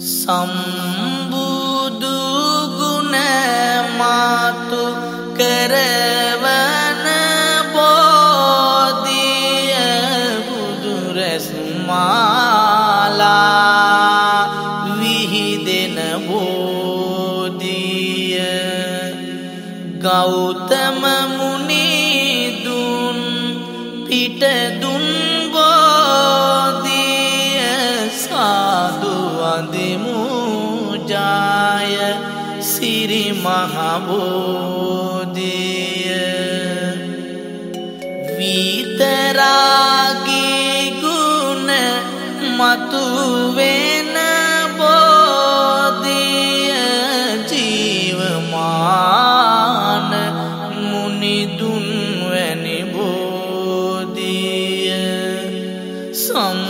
සම්බුදුගුණ මාතු කරවන බෝධිය බුදුරැස්මාලා විහිදෙන බෝධිය. ගෞතම මුනිදුන් පිටදුන් බෝධිය සාදුවදිමුජාය සිරි මහබෝධිය. විතරාගේ ගුණ මතුවෙන බෝධිය. ජීවමාන මුනිදුන් වැනි බෝධිය. සම්බුදු